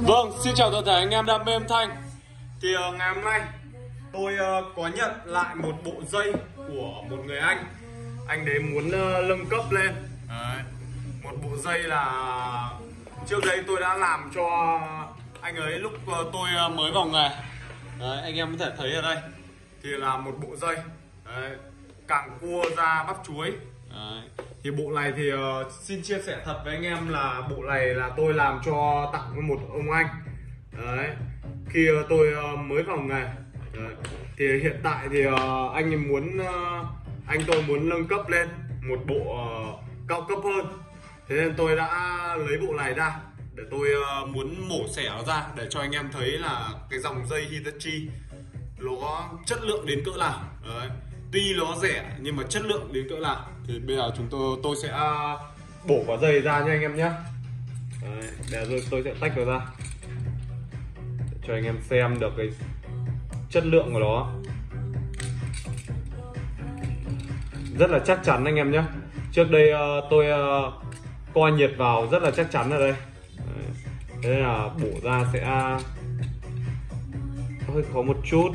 Vâng, xin chào toàn thể anh em đam mê âm thanh Thì uh, ngày hôm nay tôi uh, có nhận lại một bộ dây của một người anh Anh đấy muốn uh, nâng cấp lên đấy. Một bộ dây là trước đây tôi đã làm cho anh ấy lúc uh, tôi uh, mới vào nghề đấy, Anh em có thể thấy ở đây Thì là một bộ dây đấy. Cẳng cua ra bắp chuối đấy. Thì bộ này thì uh, xin chia sẻ thật với anh em là bộ này là tôi làm cho tặng một ông anh. Đấy khi uh, tôi uh, mới vào nghề. Đấy. thì hiện tại thì uh, anh muốn uh, anh tôi muốn nâng cấp lên một bộ uh, cao cấp hơn. Thế nên tôi đã lấy bộ này ra để tôi uh, muốn mổ xẻ nó ra để cho anh em thấy là cái dòng dây Hitachi nó chất lượng đến cỡ nào. Đấy tuy nó rẻ nhưng mà chất lượng đến cỡ nào? Thì bây giờ chúng tôi tôi sẽ à, bổ quả dây ra nha anh em nhé. Đấy, để rồi tôi sẽ tách nó ra. Để cho anh em xem được cái chất lượng của nó. Rất là chắc chắn anh em nhé. Trước đây uh, tôi à, uh, coi nhiệt vào rất là chắc chắn ở đây. Đấy. thế là bổ ra sẽ hơi khó một chút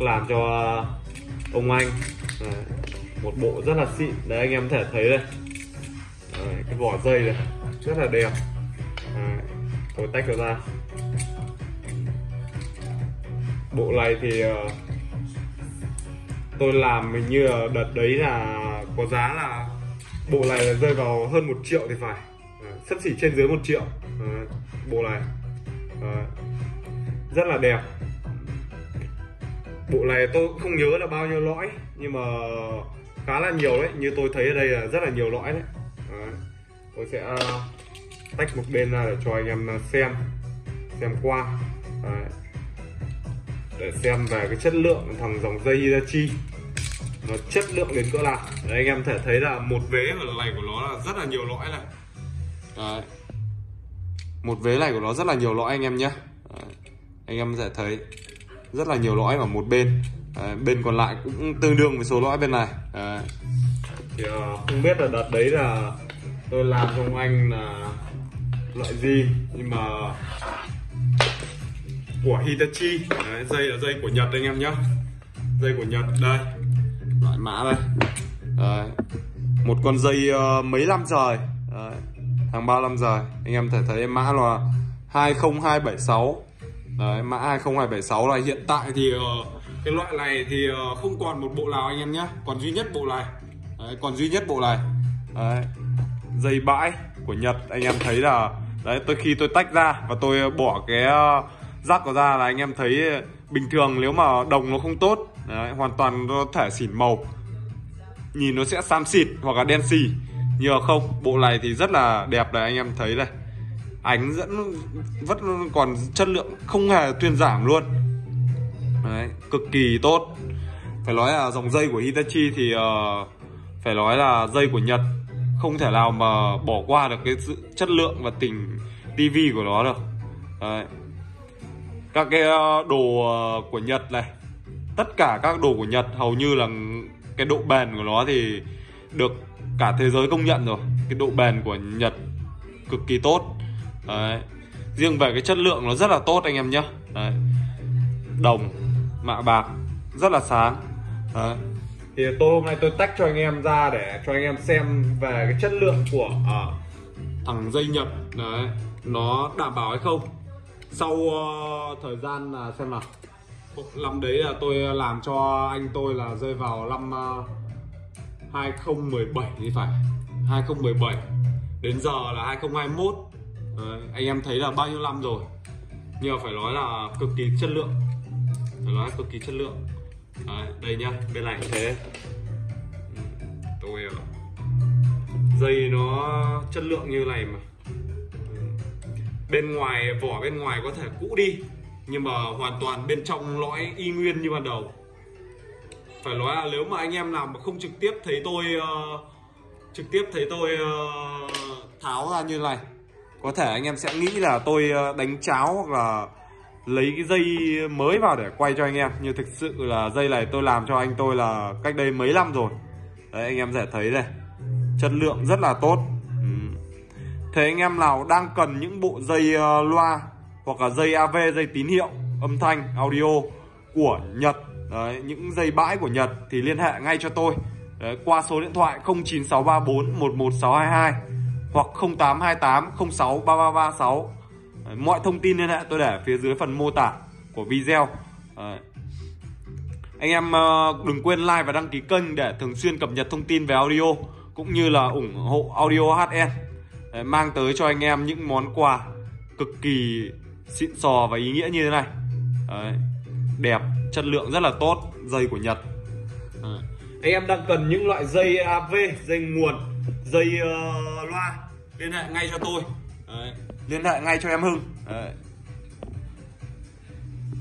làm cho ông anh. Đấy, một bộ rất là xịn. Đấy anh em có thể thấy đây. Đấy, cái vỏ dây này rất là đẹp. Đấy, tôi tách nó ra. Bộ này thì ờ, tôi làm mình như là đợt đấy là có giá là bộ này là rơi vào hơn một triệu thì phải. Sắp xỉ trên dưới một triệu. Bộ này. Rất là đẹp bộ này tôi cũng không nhớ là bao nhiêu lõi nhưng mà khá là nhiều đấy. Như tôi thấy ở đây là rất là nhiều lõi đấy, đấy. tôi sẽ à, tách một bên ra để cho anh em à, xem xem qua. Đấy. để xem về cái chất lượng thằng dòng dây Hitachi. Nó chất lượng đến cỡ nào. Đấy, anh em thể thấy là một vế này của nó là rất là nhiều lõi này. Đấy. một vế này của nó rất là nhiều lõi anh em nhé. Anh em sẽ thấy rất là nhiều lõi ở một bên. À, bên còn lại cũng tương đương với số lõi bên này. À. thì uh, không biết là đợt đấy là tôi làm cho ông anh là loại gì nhưng mà của Hitachi. Đấy, dây là dây của Nhật anh em nhé dây của Nhật đây. Loại mã đây. Đấy. một con dây uh, mấy năm rồi đấy. hàng bao năm rồi anh em thể thấy mã là 20276 Đấy, mã 20276 này. Hiện tại thì uh, cái loại này thì uh, không còn một bộ nào anh em nhé. Còn duy nhất bộ này. Đấy, còn duy nhất bộ này. Đấy. dây bãi của Nhật anh em thấy là đấy tôi khi tôi tách ra và tôi ờ, bỏ cái uh, rắc của ra là anh em thấy bình thường nếu mà đồng nó không tốt đấy, hoàn toàn nó thể xỉn màu. Nhìn nó sẽ xám xịt hoặc là đen xì. Nhờ không bộ này thì rất là đẹp này anh em thấy đây ánh dẫn vẫn còn chất lượng không hề thuyên giảm luôn Đấy, cực kỳ tốt phải nói là dòng dây của Hitachi thì uh, phải nói là dây của Nhật không thể nào mà bỏ qua được cái sự chất lượng và tình TV của nó được. Đấy. các cái ờ, đồ ờ, của Nhật này tất cả các đồ của Nhật hầu như là cái độ bền của nó thì được cả thế giới công nhận rồi cái độ bền của Nhật cực kỳ tốt Đấy. Riêng về cái chất lượng nó rất là tốt anh em nhé Đấy. Đồng Mạ bạc Rất là sáng Đấy. Thì tôi hôm nay tôi tách cho anh em ra để cho anh em xem về cái chất lượng của uh, thằng dây nhập Đấy. Nó đảm bảo hay không Sau uh, thời gian là xem nào Năm đấy là tôi làm cho anh tôi là rơi vào năm uh, 2017 thì phải 2017 Đến giờ là 2021 Đấy, anh em thấy là bao nhiêu năm rồi? Nhưng mà phải nói là cực kỳ chất lượng. Phải nói là cực kỳ chất lượng. Đấy, đây nhá bên này thế. Tôi ờ, dây nó chất lượng như này mà. Bên ngoài vỏ bên ngoài có thể cũ đi nhưng mà hoàn toàn bên trong lõi y nguyên như ban đầu. Phải nói là nếu mà anh em nào mà không trực tiếp thấy tôi uh, trực tiếp thấy tôi uh, tháo ra như này có thể anh em sẽ nghĩ là tôi ờ, đánh cháo hoặc là lấy cái dây mới vào để quay cho anh em. Nhưng thực sự là dây này tôi làm cho anh tôi là cách đây mấy năm rồi. Đấy anh em sẽ thấy đây. Chất lượng rất là tốt. Ừ. thế anh em nào đang cần những bộ dây ờ, loa hoặc là dây AV dây tín hiệu âm thanh audio của Nhật đấy những dây bãi của Nhật thì liên hệ ngay cho tôi. Đấy, qua số điện thoại 09634 11622 hoặc 0828 06 3336 mọi thông tin liên hệ tôi để phía dưới phần mô tả của video đấy. Anh em ờ, đừng quên like và đăng ký kênh để thường xuyên cập nhật thông tin về audio cũng như là ủng hộ audio HN để mang tới cho anh em những món quà cực kỳ xịn sò và ý nghĩa như thế này Đấy. đẹp, chất lượng rất là tốt, dây của Nhật Đấy. anh em đang cần những loại dây AV dây nguồn dây uh, loa liên hệ ngay cho tôi Đấy. liên hệ ngay cho em Hưng Đấy.